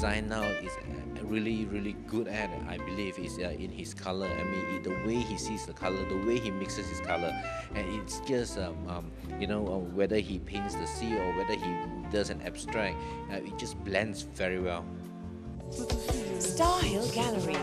design now is really really good at. I believe is uh, in his color. I mean the way he sees the color, the way he mixes his color, and it's just um, um, you know uh, whether he paints the sea or whether he does an abstract, uh, it just blends very well. Star Gallery,